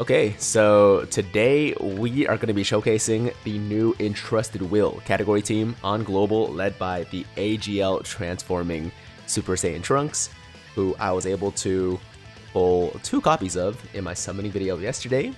Okay, so today we are going to be showcasing the new Entrusted Will category team on Global led by the AGL Transforming Super Saiyan Trunks, who I was able to pull two copies of in my summoning video yesterday.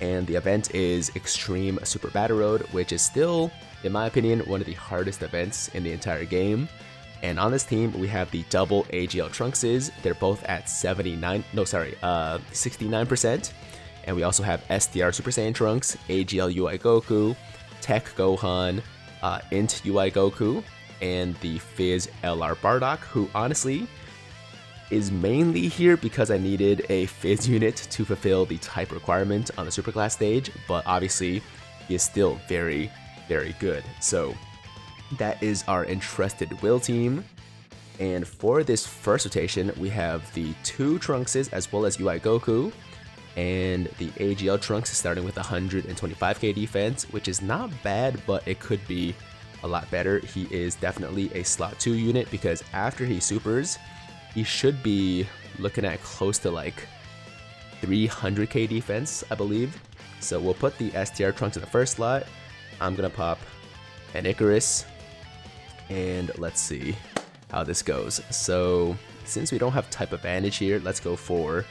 And the event is Extreme Super Battle Road, which is still, in my opinion, one of the hardest events in the entire game. And on this team, we have the double AGL Trunkses. They're both at 79, no, sorry, uh, 69%. And we also have STR Super Saiyan Trunks, AGL UI Goku, TEQ Gohan, uh, Int UI Goku, and the PHY LR Bardock, who honestly is mainly here because I needed a PHY unit to fulfill the type requirement on the Super Superclass stage, but obviously he is still very, very good. So that is our Entrusted Will team. And for this first rotation, we have the two Trunkses as well as UI Goku, and the AGL Trunks is starting with 125k defense, which is not bad, but it could be a lot better. He is definitely a slot 2 unit because after he supers, he should be looking at close to like 300k defense, I believe. So we'll put the STR Trunks in the first slot. I'm gonna pop an Icarus, and let's see how this goes. So since we don't have type advantage here, let's go for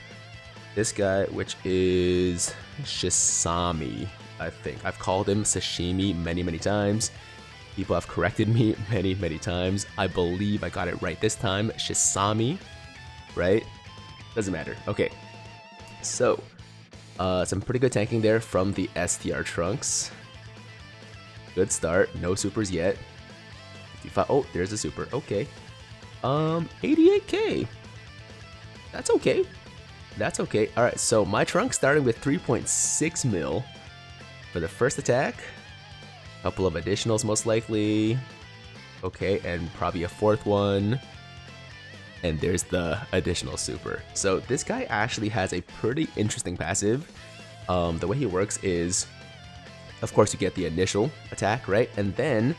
this guy, which is Shisami, I think. I've called him Sashimi many, many times. People have corrected me many, many times. I believe I got it right this time. Shisami, right? Doesn't matter. Okay. So, uh, some pretty good tanking there from the STR Trunks. Good start. No supers yet. 55. Oh, there's a super. Okay. Um, 88k. That's okay. That's okay. Alright, so my trunk starting with 3.6 mil for the first attack. A couple of additionals most likely. Okay, and probably a fourth one. And there's the additional super. So this guy actually has a pretty interesting passive. Um, the way he works is, of course, you get the initial attack, right? And then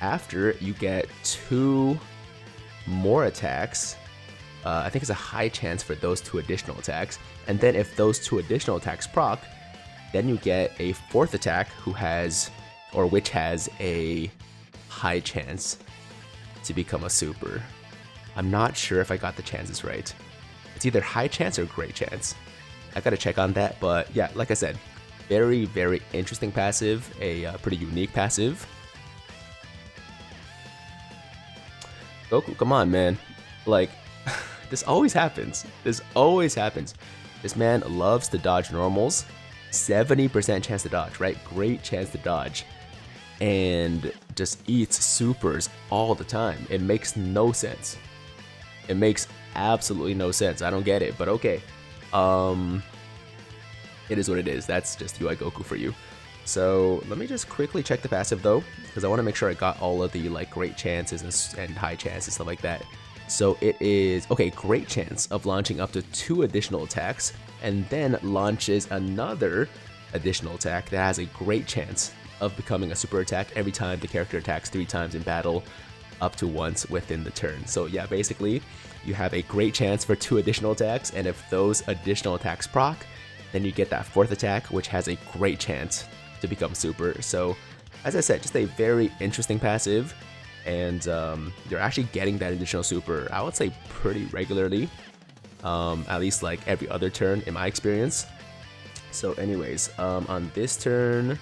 after you get two more attacks uh, I think it's a high chance for those two additional attacks. And then if those two additional attacks proc, then you get a fourth attack who has, or which has a high chance to become a super. I'm not sure if I got the chances right. It's either high chance or great chance. I gotta check on that, but yeah, like I said, very, very interesting passive, a uh, pretty unique passive. Goku, come on, man. Like, this always happens. This always happens. This man loves to dodge normals. 70% chance to dodge, right? Great chance to dodge. And just eats supers all the time. It makes no sense. It makes absolutely no sense. I don't get it, but okay. Um, it is what it is. That's just UI Goku for you. So let me just quickly check the passive though, because I want to make sure I got all of the like great chances and, and high chances stuff like that. So it is, okay, great chance of launching up to two additional attacks, and then launches another additional attack that has a great chance of becoming a super attack every time the character attacks three times in battle, up to once within the turn. So yeah, basically, you have a great chance for two additional attacks, and if those additional attacks proc, then you get that fourth attack, which has a great chance to become super. So, as I said, just a very interesting passive and um, you're actually getting that additional super, I would say, pretty regularly. Um, at least like every other turn in my experience. So anyways, um, on this turn,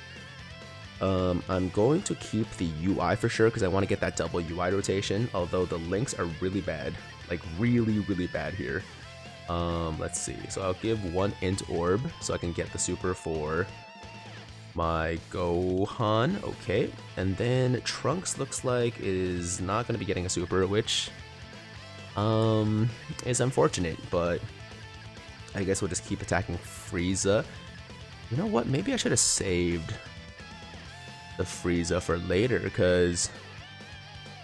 um, I'm going to keep the UI for sure because I want to get that double UI rotation, although the links are really bad, like really, really bad here. Um, let's see, so I'll give one int orb so I can get the super for my Gohan, okay. And then Trunks looks like is not going to be getting a super, which um, is unfortunate, but I guess we'll just keep attacking Frieza. You know what, maybe I should have saved the Frieza for later, because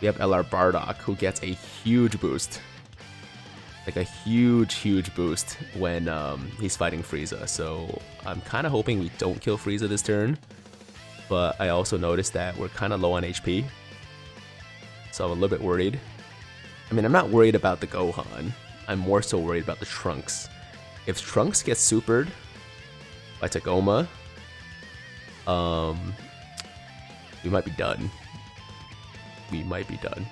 we have LR Bardock, who gets a huge boost like a huge, huge boost when um, he's fighting Frieza. So I'm kind of hoping we don't kill Frieza this turn. But I also noticed that we're kind of low on HP. So I'm a little bit worried. I mean, I'm not worried about the Gohan. I'm more so worried about the Trunks. If Trunks gets supered, by Tagoma, um, we might be done. We might be done.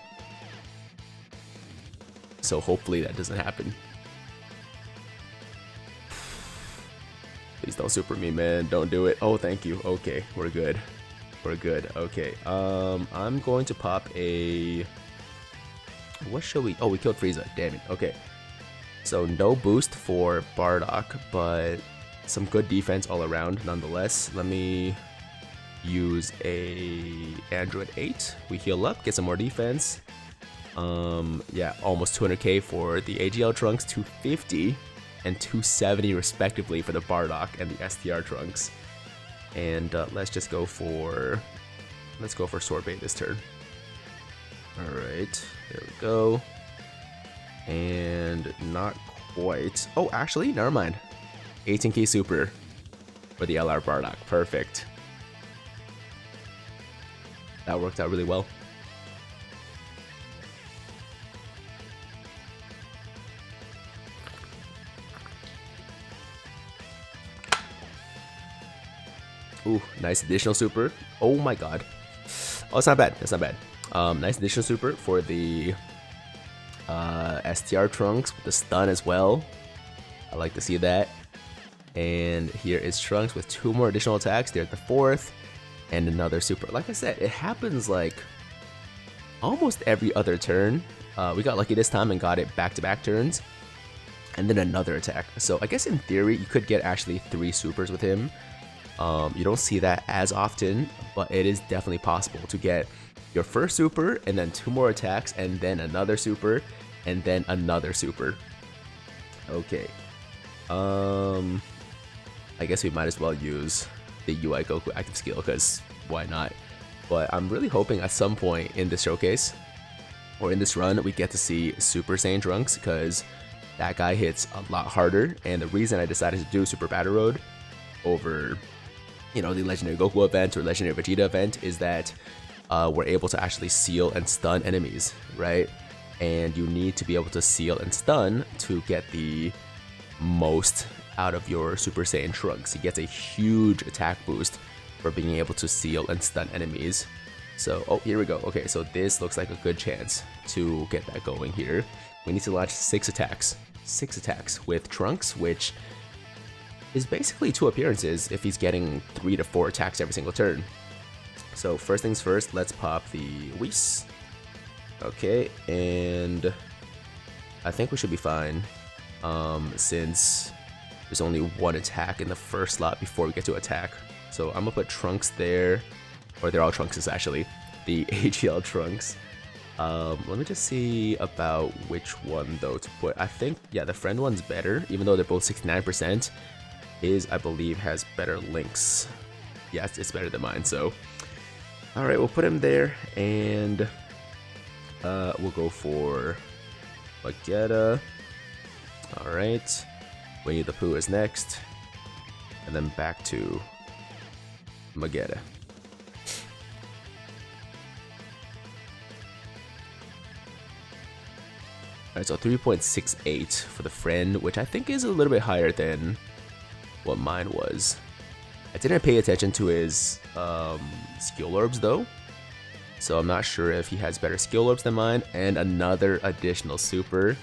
So hopefully that doesn't happen. Please don't super me, man. Don't do it. Oh, thank you. Okay, we're good. We're good. Okay. Um, I'm going to pop a. What should we? Oh, we killed Frieza. Damn it. Okay. So no boost for Bardock, but some good defense all around nonetheless. Let me use a Android 8. We heal up, get some more defense. Um, yeah, almost 200k for the AGL Trunks, 250 and 270 respectively for the Bardock and the STR Trunks. And uh, let's just go for, let's go for Sorbet this turn. All right, there we go. And not quite. Oh, actually, never mind. 18k super for the LR Bardock. Perfect. That worked out really well. Ooh, nice additional super. Oh my god. Oh, it's not bad. It's not bad. Um, nice additional super for the uh, STR Trunks with the stun as well. I like to see that. And here is Trunks with two more additional attacks. There's the fourth and another super. Like I said, it happens like almost every other turn. Uh, we got lucky this time and got it back-to-back -back turns. And then another attack. So I guess in theory, you could get actually three supers with him. Um, you don't see that as often, but it is definitely possible to get your first super and then two more attacks and then another super and then another super. Okay. Um, I guess we might as well use the UI Goku active skill because why not? But I'm really hoping at some point in this showcase or in this run we get to see Super Saiyan Trunks because that guy hits a lot harder. And the reason I decided to do Super Battle Road over you know, the Legendary Goku event or Legendary Vegeta event is that uh, we're able to actually seal and stun enemies, right? And you need to be able to seal and stun to get the most out of your Super Saiyan Trunks. He gets a huge attack boost for being able to seal and stun enemies. So, oh, here we go. Okay, so this looks like a good chance to get that going here. We need to launch six attacks. Six attacks with Trunks, which is basically two appearances if he's getting three to four attacks every single turn. So first things first, let's pop the Whis. Okay, and I think we should be fine um, since there's only one attack in the first slot before we get to attack. So I'm gonna put Trunks there, or they're all Trunkses actually, the AGL Trunks. Um, let me just see about which one though to put. I think, yeah, the friend one's better, even though they're both 69% is, I believe, has better links. Yes, it's better than mine, so. Alright, we'll put him there, and uh, we'll go for Vegeta. Alright, Winnie the Pooh is next, and then back to Magetta. Alright, so 3.68 for the friend, which I think is a little bit higher than what mine was. I didn't pay attention to his um, skill orbs though, so I'm not sure if he has better skill orbs than mine, and another additional super.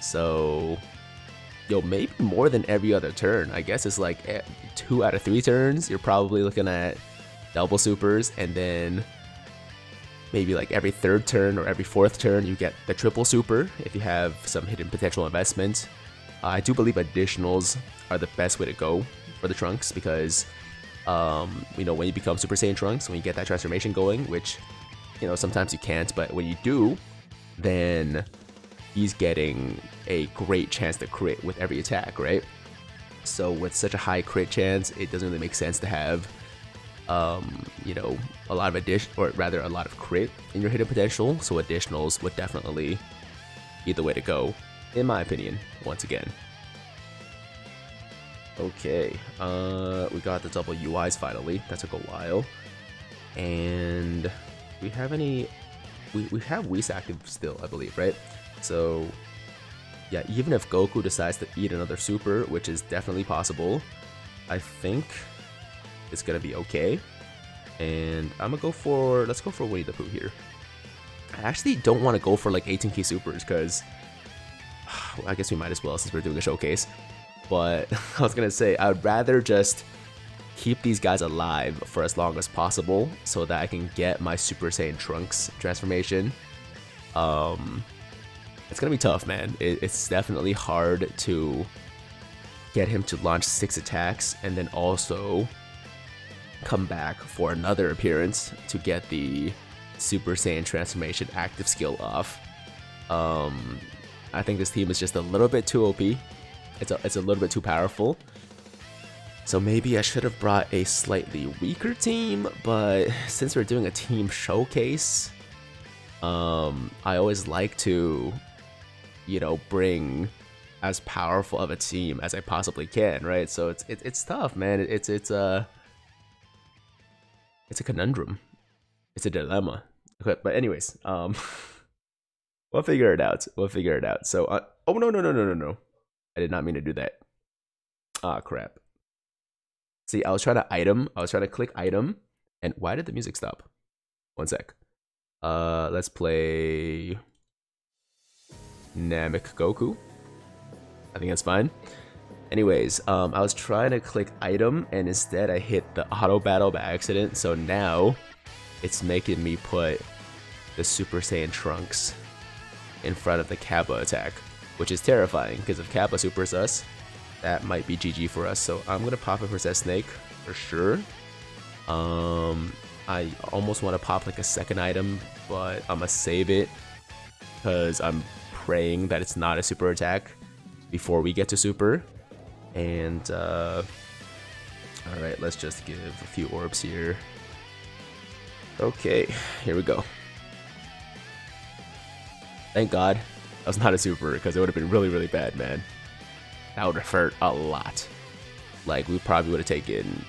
So, yo, maybe more than every other turn. I guess it's like eh, two out of three turns, you're probably looking at double supers, and then maybe like every third turn or every fourth turn you get the triple super if you have some hidden potential investment. Uh, I do believe additionals are the best way to go for the Trunks because, um, you know, when you become Super Saiyan Trunks, when you get that transformation going, which, you know, sometimes you can't, but when you do, then he's getting a great chance to crit with every attack, right? So with such a high crit chance, it doesn't really make sense to have, um, you know, a lot of addition, or rather a lot of crit in your hidden potential. So additionals would definitely be the way to go, in my opinion, once again. Okay, uh, we got the double UIs finally. That took a while. And we have any... We, we have Whis active still, I believe, right? So, yeah, even if Goku decides to eat another super, which is definitely possible, I think it's gonna be okay. And I'm gonna go for let's go for Winnie the Pooh here. I actually don't want to go for like 18k supers because I guess we might as well since we're doing a showcase. But I was gonna say I'd rather just keep these guys alive for as long as possible so that I can get my Super Saiyan Trunks transformation. Um, it's gonna be tough, man. It, it's definitely hard to get him to launch six attacks and then also come back for another appearance to get the Super Saiyan transformation active skill off. Um, I think this team is just a little bit too OP. It's a, it's a little bit too powerful. So maybe I should have brought a slightly weaker team, but since we're doing a team showcase, um, I always like to, you know, bring as powerful of a team as I possibly can, right? So it's it, it's tough, man. It's it's a it's a conundrum. It's a dilemma. Okay, but anyways, um, we'll figure it out. We'll figure it out. So, uh, oh no no no no no no, I did not mean to do that. Ah crap. See, I was trying to item. I was trying to click item, and why did the music stop? One sec. Uh, let's play Namek Goku. I think that's fine. Anyways, um, I was trying to click item and instead I hit the auto battle by accident. So now it's making me put the Super Saiyan Trunks in front of the Kappa attack, which is terrifying because if Kappa supers us, that might be GG for us. So I'm gonna pop a Princess Snake for sure. Um, I almost want to pop like a second item, but I'm gonna save it because I'm praying that it's not a super attack before we get to super. And, uh, alright, let's just give a few orbs here. Okay, here we go. Thank God that was not a super, because it would have been really, really bad, man. That would have hurt a lot. Like, we probably would have taken,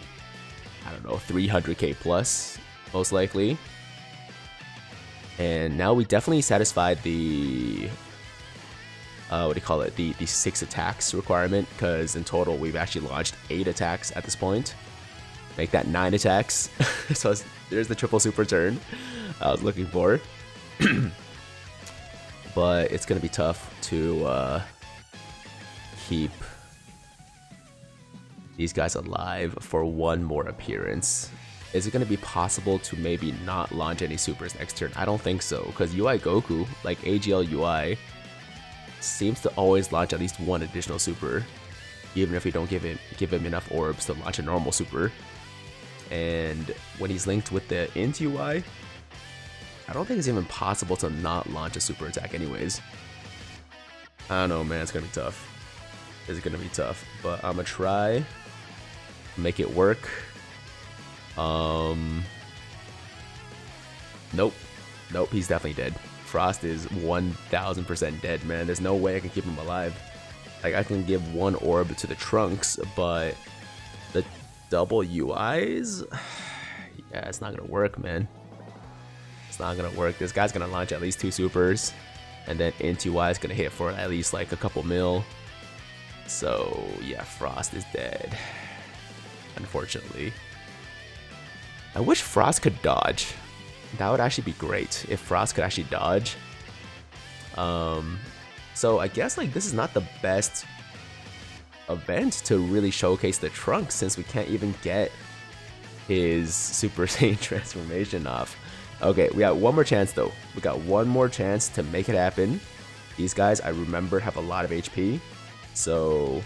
I don't know, 300k plus, most likely. And now we definitely satisfied the uh, what do you call it, the, the six attacks requirement, because in total we've actually launched eight attacks at this point. Make that nine attacks. so there's the triple super turn I was looking for. but it's going to be tough to uh, keep these guys alive for one more appearance. Is it going to be possible to maybe not launch any supers next turn? I don't think so, because UI Goku, like AGL UI, seems to always launch at least one additional super, even if we don't give him give him enough orbs to launch a normal super. And when he's linked with the int UI, I don't think it's even possible to not launch a super attack anyways. I don't know, man. It's gonna be tough. It's gonna be tough, but I'm gonna try make it work. Um. Nope. Nope. He's definitely dead. Frost is 1000% dead, man. There's no way I can keep him alive. Like, I can give one orb to the Trunks, but the double UIs? yeah, it's not gonna work, man. Not gonna work. This guy's gonna launch at least two supers, and then UI is gonna hit for at least like a couple mil. So, yeah, Frost is dead. Unfortunately. I wish Frost could dodge. That would actually be great if Frost could actually dodge. Um, so I guess like this is not the best event to really showcase the trunk since we can't even get his Super Saiyan transformation off. Okay, we got one more chance though. We got one more chance to make it happen. These guys, I remember, have a lot of HP. So,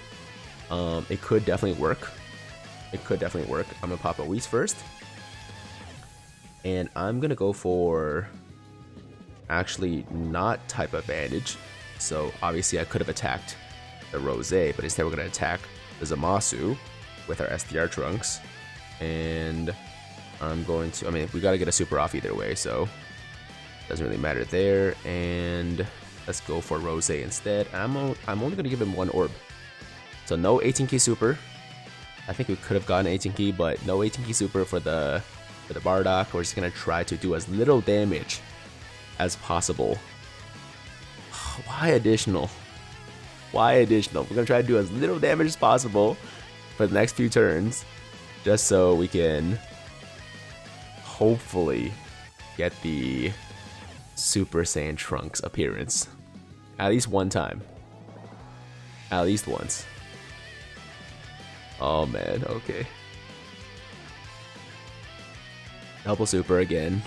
um, it could definitely work. It could definitely work. I'm gonna pop a Whis first. And I'm to go for actually not type advantage. So obviously I could have attacked the Rose, but instead we're to attack the Zamasu with our STR trunks. And I'm going to, I mean, we got to get a super off either way, so doesn't really matter there. And let's go for Rose instead. I'm, I'm only going to give him one orb. So no 18 key super. I think we could have gotten 18 key, but no 18 key super for the for the Bardock, we're just gonna try to do as little damage as possible. Why additional? Why additional? We're gonna try to do as little damage as possible for the next few turns, just so we can hopefully get the Super Saiyan Trunks appearance. At least one time. At least once. Oh man, okay. Double super again.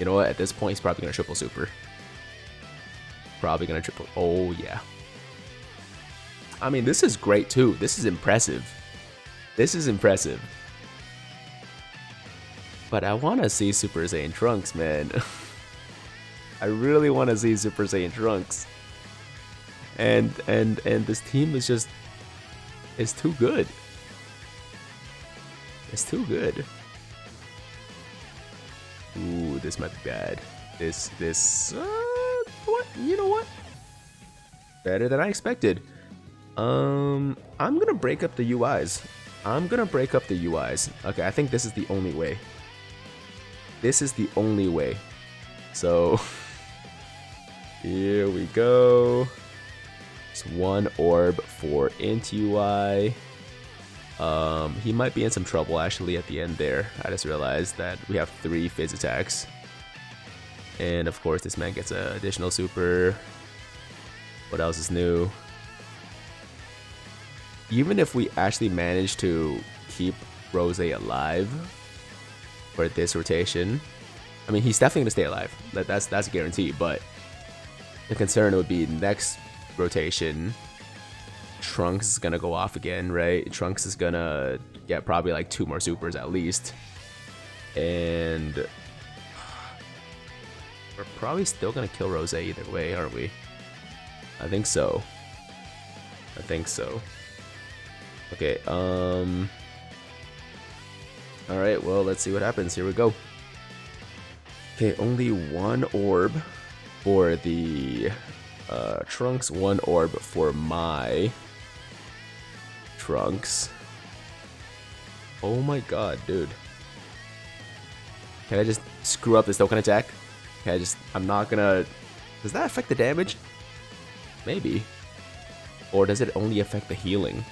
You know what? At this point, he's probably gonna triple super. Probably gonna triple. Oh yeah. I mean, this is great too. This is impressive. This is impressive. But I want to see Super Saiyan Trunks, man. I really want to see Super Saiyan Trunks. And and and this team is just it's too good. It's too good. Ooh, this might be bad. This this uh, what? You know what? Better than I expected. Um, I'm gonna break up the UIs. I'm gonna break up the UIs. Okay, I think this is the only way. This is the only way. So, here we go. It's one orb for int UI. Um, he might be in some trouble actually at the end there. I just realized that we have three phase attacks. And of course this man gets an additional super. What else is new? Even if we actually manage to keep Rose alive, for this rotation. I mean, he's definitely gonna stay alive. That, that's that's a guarantee. But the concern would be next rotation. Trunks is gonna go off again, right? Trunks is gonna get probably like two more supers at least, and we're probably still gonna kill Rose either way, aren't we? I think so. I think so. Okay, um... Alright, well, let's see what happens. Here we go. Okay, only one orb for the uh, Trunks, one orb for my Trunks. Oh my god, dude. Can I just screw up this Dokkan attack? Can I just... I'm not gonna... Does that affect the damage? Maybe. Or does it only affect the healing?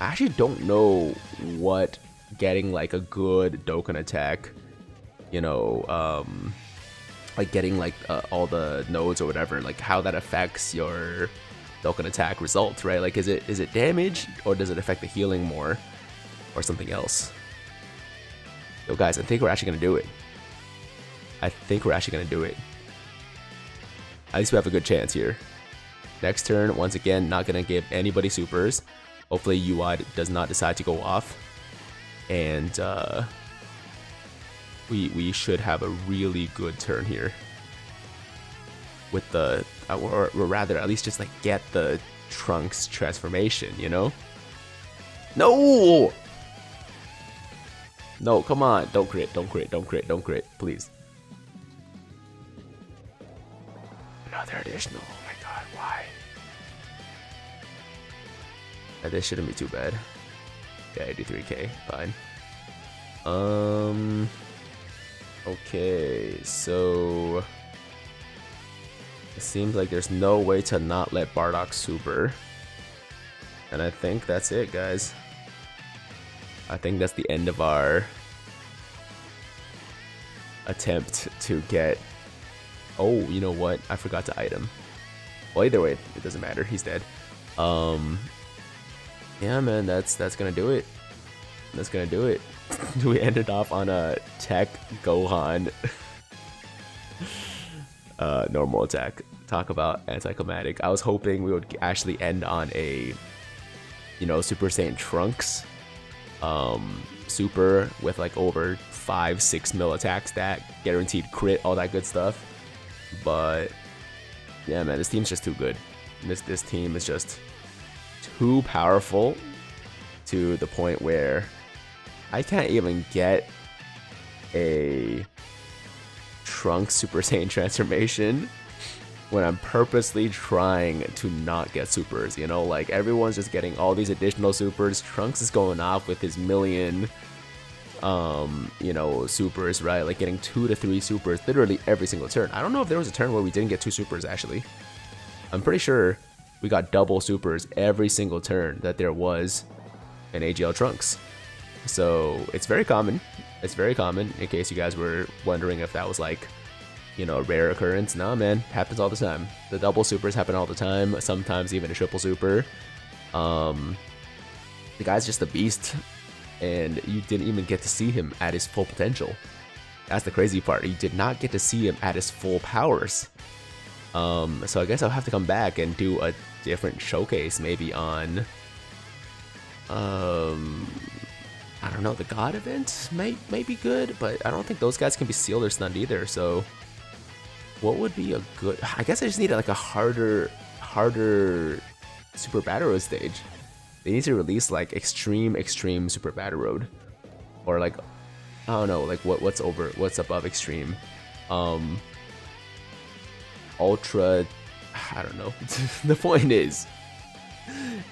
I actually don't know what getting like a good Dokkan attack, you know, um, like getting like uh, all the nodes or whatever, like how that affects your Dokkan attack results, right? Like, is it is it damage or does it affect the healing more, or something else? Yo, guys, I think we're actually gonna do it. I think we're actually gonna do it. At least we have a good chance here. Next turn, once again, not gonna give anybody supers. Hopefully UI does not decide to go off and uh, we we should have a really good turn here. With the uh, or, or rather at least just like get the trunks transformation you know? No! No come on. Don't crit don't crit don't crit don't crit please. Another additional. Oh my god why? This shouldn't be too bad yeah, 83k, fine. Um, okay, so it seems like there's no way to not let Bardock super. And I think that's it, guys. I think that's the end of our attempt to get... Oh, you know what? I forgot to item. Well, either way, it doesn't matter. He's dead. Um, yeah, man, that's that's gonna do it. That's gonna do it. we ended off on a TEQ Gohan uh, normal attack. Talk about anticlimactic. I was hoping we would actually end on a, you know, Super Saiyan Trunks, um, super with like over five, six mil attack stat, guaranteed crit, all that good stuff. But yeah, man, this team's just too good. This this team is just too powerful to the point where I can't even get a Trunk Super Saiyan transformation when I'm purposely trying to not get supers, you know? Like, everyone's just getting all these additional supers. Trunks is going off with his million, um, you know, supers, right? Like, getting two to three supers literally every single turn. I don't know if there was a turn where we didn't get two supers, actually. I'm pretty sure we got double supers every single turn that there was an AGL Trunks. So it's very common. It's very common. In case you guys were wondering if that was like, you know, a rare occurrence. Nah, man, happens all the time. The double supers happen all the time. Sometimes even a triple super. Um, the guy's just a beast, and you didn't even get to see him at his full potential. That's the crazy part. You did not get to see him at his full powers. Um, so I guess I'll have to come back and do a different showcase, maybe on, um, I don't know, the God event may may be good, but I don't think those guys can be sealed or stunned either. So, what would be a good? I guess I just need like a harder, harder Super Battle Road stage. They need to release like extreme, extreme Super Battle Road, or like I don't know, like what what's over, what's above extreme. Um, ultra. I don't know. the point is,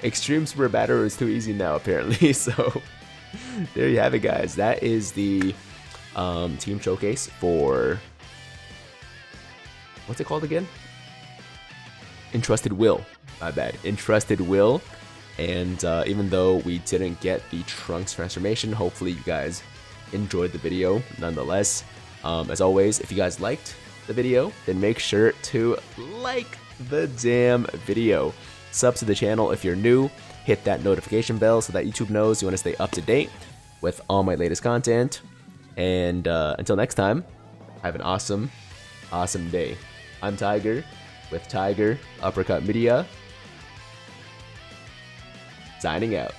extreme super batter is too easy now apparently. So there you have it, guys. That is the um, team showcase for what's it called again? Entrusted Will. My bad. Entrusted Will. And uh, even though we didn't get the Trunks transformation, hopefully you guys enjoyed the video nonetheless. Um, as always, if you guys liked the video, then make sure to like the damn video. Sub to the channel if you're new, hit that notification bell so that YouTube knows you want to stay up to date with all my latest content. And uh, until next time, have an awesome, awesome day. I'm Tiger with Tiger Uppercut Media. Signing out.